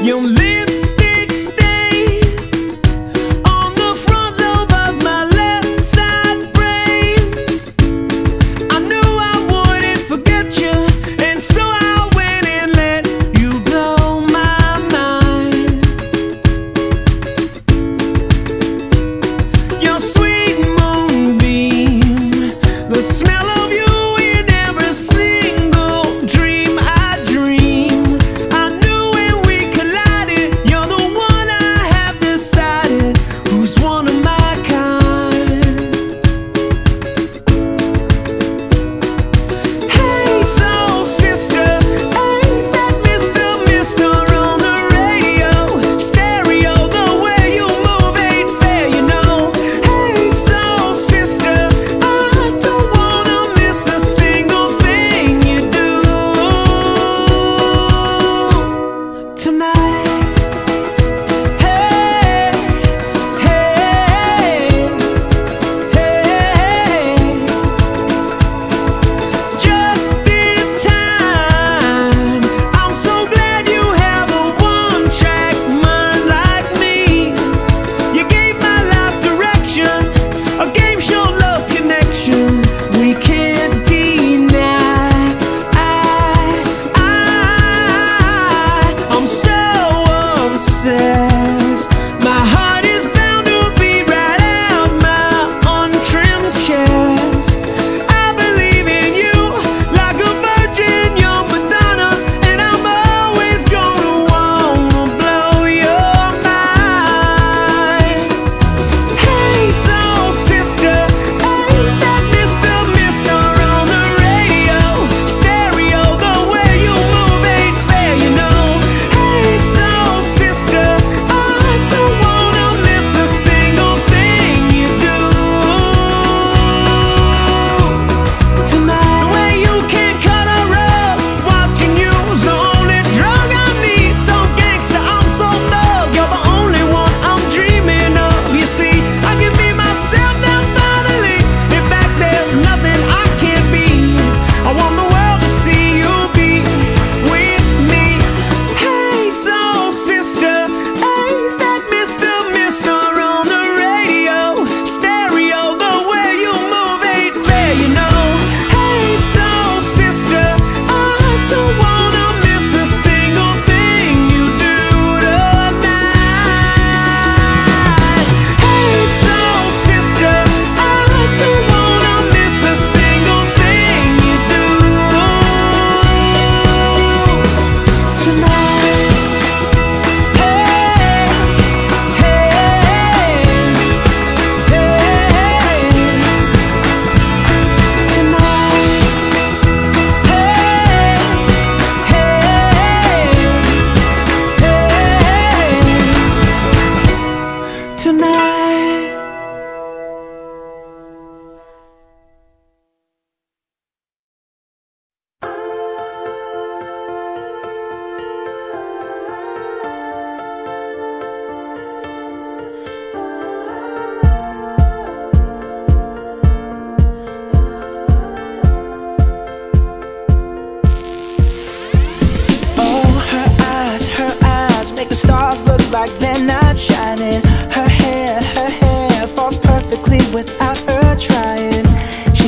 You live